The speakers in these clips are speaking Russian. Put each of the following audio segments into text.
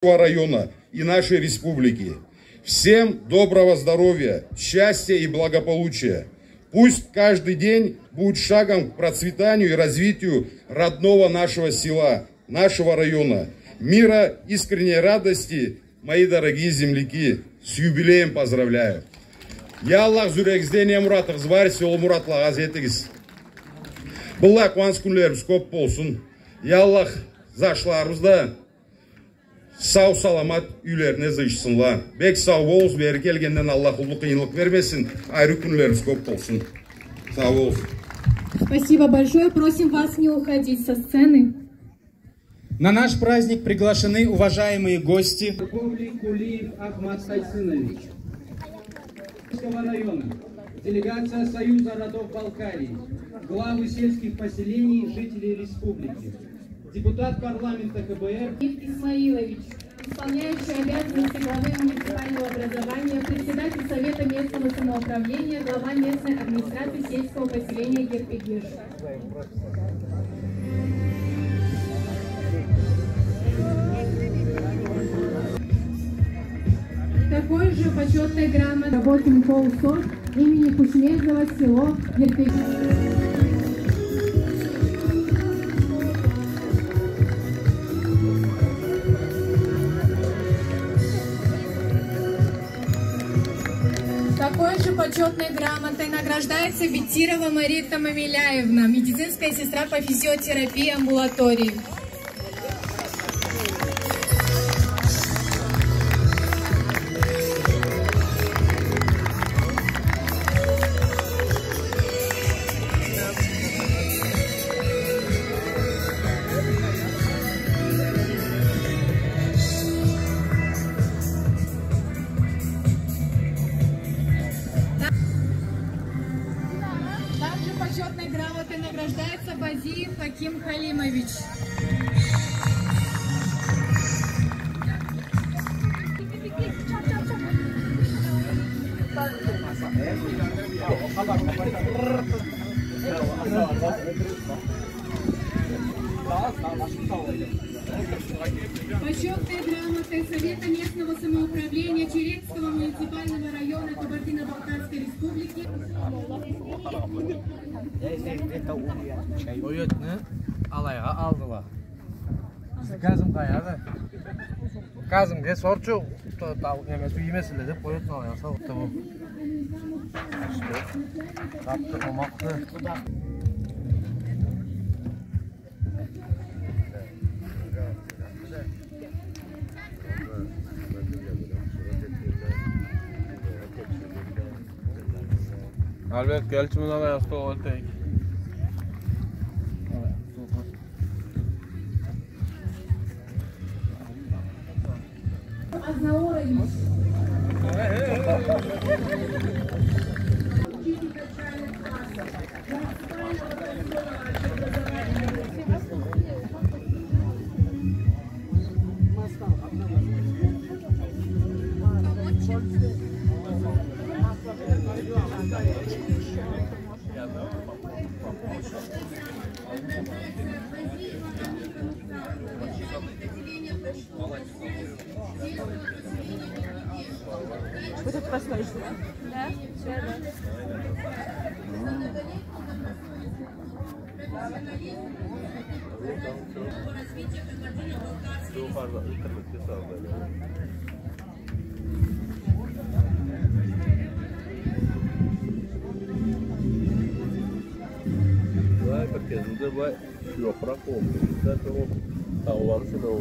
района и нашей республики. Всем доброго здоровья, счастья и благополучия. Пусть каждый день будет шагом к процветанию и развитию родного нашего села, нашего района. Мира, искренней радости, мои дорогие земляки. С юбилеем поздравляю. Я Аллах зүрегізден емұратыңыз бар, сол мұратлаға жетіңіз. Бұл қуаныс күндеріміз көп болсын. Я Аллах зашларымызда сау саламат үйлеріне зыйшсынла. Бек сау болыңыз, бері келгенден Аллах ұлы қиынлық бермесін. Айры күндеріңіз көп болсын. Сау болыңыз. Спасибо большое. Просим вас не уходить со сцены. На наш праздник приглашены уважаемые гости. Кулиев Ахмад Сайсынович. района. Делегация Союза родов Балкарии. Главы сельских поселений, жителей республики. Депутат парламента КБР. Исмаилович, исполняющий обязанности главы муниципального образования, председатель Совета местного самоуправления, глава местной администрации сельского поселения Герпегиш. Такой же почетной грамотой работаем Полсор имени Кушмезова село Герпегиш. Такой же почетной грамотой награждается Бетирова Марита Мамиляевна, медицинская сестра по физиотерапии амбулатории. Почетной грамотой Совета местного самоуправления Черецкого муниципального района Кабардино-Балкарской республики Oyotni alayga aldılar. Gazim qayerda? Gazimga sorchu, tavuk emas, uy emaslar deb oyotni alayga solibdi bu. İşte kaptı omaklı. Albert, gel şimdi ona. Ne? Şöyle. Şu parmağı tırmıkçı sallıyor. merkezinde ve yaprak olmuşta ve o tavuların o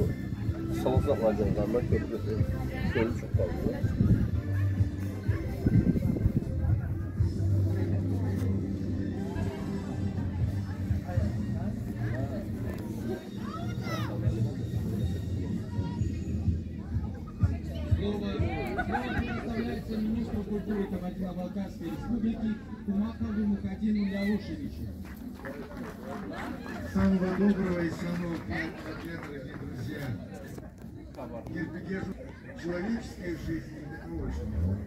salatalardan köprüsü şöyle çok kaldı. Кабардино-Балкарской республики Кумакову Мухадину Ялушевичу. Самого доброго и самого приятного дорогие друзья. Ерпегежу человеческая жизнь это очень много.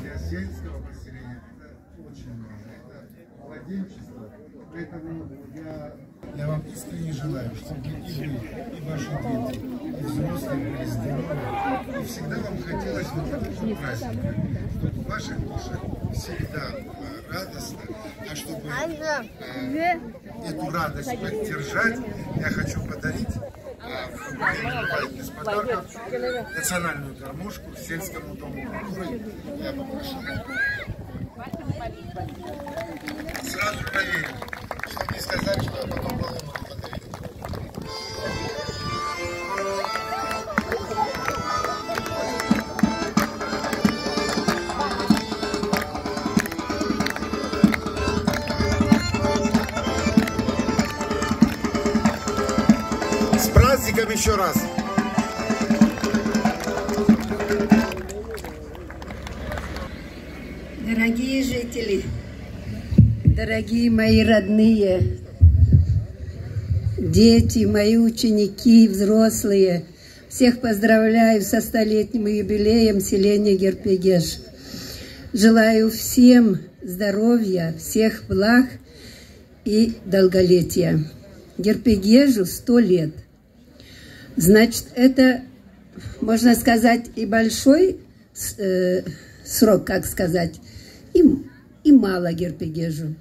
Для сельского поселения это очень много. Это младенчество, Поэтому я, я вам искренне желаю, чтобы и вы, и ваши дети, и взрослые были здоровы. И всегда вам хотелось вот такого праздника, чтобы в ваших душах всегда радостно. А чтобы э, эту радость поддержать, я хочу подарить бывает без подарков, национальную гармошку сельскому дому культуры. Я попрошу. Дорогие жители, дорогие мои родные, дети, мои ученики, взрослые, всех поздравляю со столетним юбилеем селения Герпегеш. Желаю всем здоровья, всех благ и долголетия. Герпегежу сто лет. Значит, это, можно сказать, и большой э, срок, как сказать, и, и мало Герпегежу.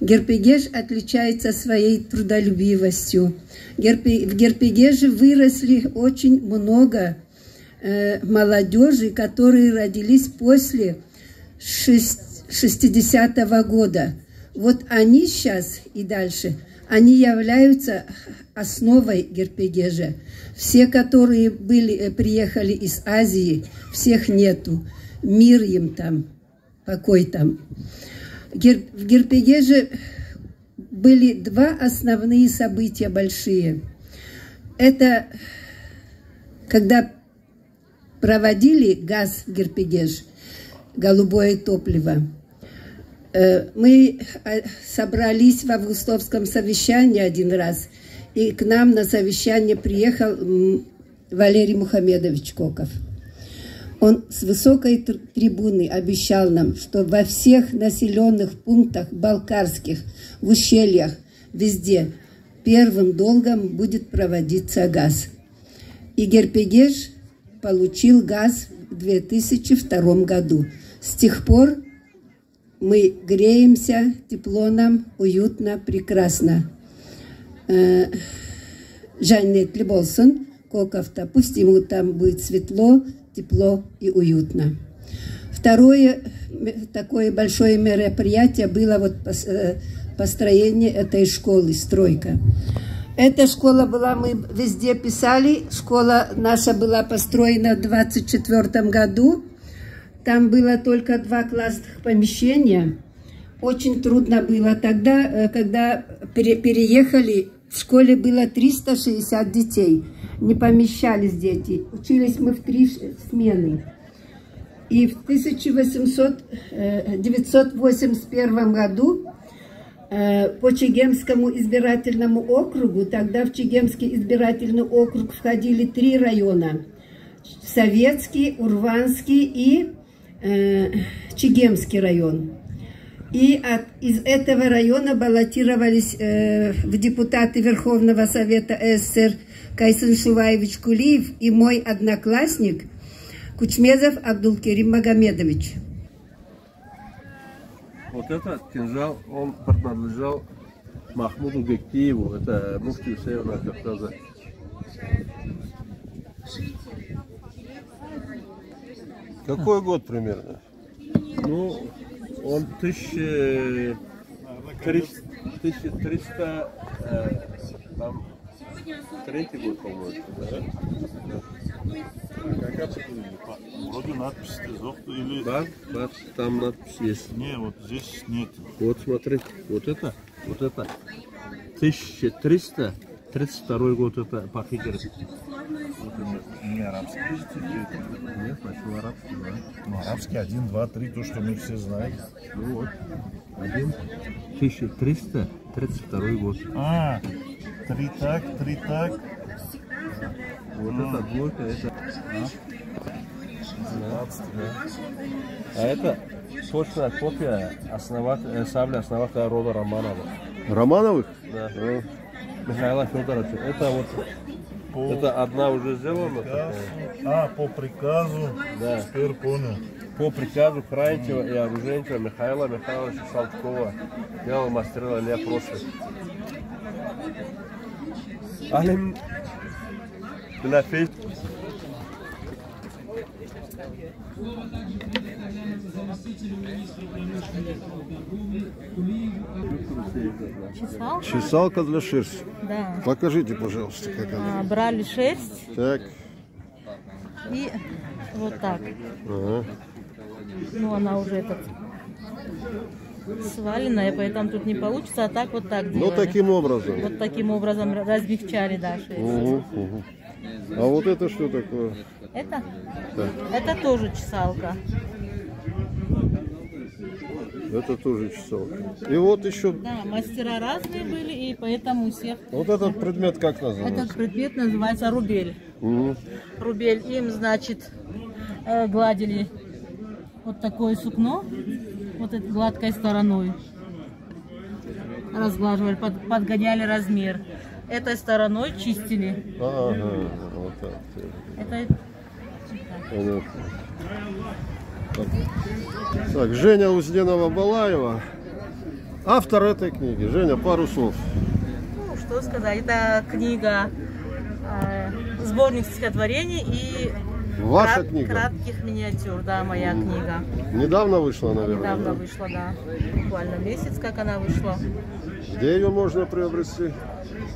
Герпегеж отличается своей трудолюбивостью. Герпе, в Герпегеже выросли очень много э, молодежи, которые родились после 60-го года. Вот они сейчас и дальше, они являются основой Герпегежа. Все, которые были, приехали из Азии, всех нету. Мир им там, покой там. В Герпегеже были два основные события большие. Это когда проводили газ в Герпегеж, голубое топливо. Мы собрались в августовском совещании один раз, и к нам на совещание приехал Валерий Мухамедович Коков. Он с высокой трибуны обещал нам, что во всех населенных пунктах балкарских, в ущельях, везде первым долгом будет проводиться газ. И Герпегеш получил газ в 2002 году. С тех пор мы греемся, тепло нам, уютно, прекрасно. Жаннет Леболсон, Коковта, пусть ему там будет светло, тепло и уютно. Второе такое большое мероприятие было вот построение этой школы, стройка. Эта школа была, мы везде писали, школа наша была построена в 24 году. Там было только два классных помещения. Очень трудно было тогда, когда переехали, в школе было 360 детей не помещались дети. Учились мы в три смены. И в 1881 году по Чегемскому избирательному округу, тогда в Чегемский избирательный округ входили три района. Советский, Урванский и э, Чегемский район. И от, из этого района баллотировались э, в депутаты Верховного Совета СССР Кайсын Шуваевич Кулиев и мой одноклассник Кучмезов Абдулкерим Магомедович. Вот этот кинжал, он принадлежал Махмуду Гектиеву, это муфтию Северного Кавказа. Какой год примерно? Ну, он 1300, 1300 э, там, третий год, по-моему. Да? Вроде надпись жоқ или... Да, да, там надпись есть. Не, вот здесь нет. Вот смотри, вот это, вот это. 1332 год это по Хигре. Не арабский Нет, начал арабский, да. Ну, арабский 1, 2, 3, то, что мы все знаем. Ну вот, один, 1332 год. А, три так, три так. Вот это двойка, это... 12, да. А это точная копия основателя, сабля основателя рода Романова. Романовых? Да. Михаила Федоровича. Это вот, это одна уже сделана. А, по приказу. Да. Теперь понял. По приказу Крайчева и Оруженчева Михаила Михайловича Салтыкова делал мастера Лев Прошлый. Алим. Чесалка? Чесалка для шерсти. Да. Покажите, пожалуйста, как она. А, брали шерсть Так. и вот так. Ага. Ну, она уже этот сваленная, поэтому тут не получится, а так вот так Ну, делали. таким образом. Вот таким образом размягчали, да, шерсть. Угу, угу. А вот это что такое? Это? Так. Это тоже чесалка. Это тоже чесалка. И вот еще, Да, мастера разные были, и поэтому всех... вот этот предмет как Этот называется? предмет называется рубель. Мгм. Рубель. Им, значит, э, гладили вот такое сукно, вот этой гладкой стороной. Разглаживали, под- подгоняли размер. Этой стороной чистили. Ага, вот так. Это Понятно. Так. Женя Узденова-Балаева, автор этой книги. Женя, пару слов. Ну, что сказать, это книга, э, сборник стихотворений и Ваша книга? кратких миниатюр, да, моя книга. Недавно вышла, наверное. Недавно да? вышла, да, буквально месяц, как она вышла. Где ее можно приобрести?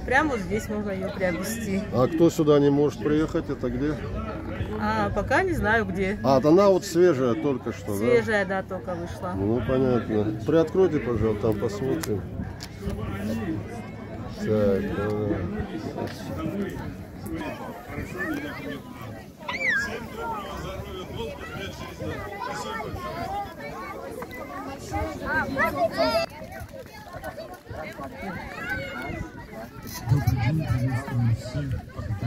Прямо вот здесь можно ее приобрести. А кто сюда не может приехать, это где? А пока не знаю где. А, она вот свежая только что, да? Свежая, да, только вышла. Ну, понятно. Приоткройте, пожалуйста, там посмотрим. Так, Добрый день, приветствую всех.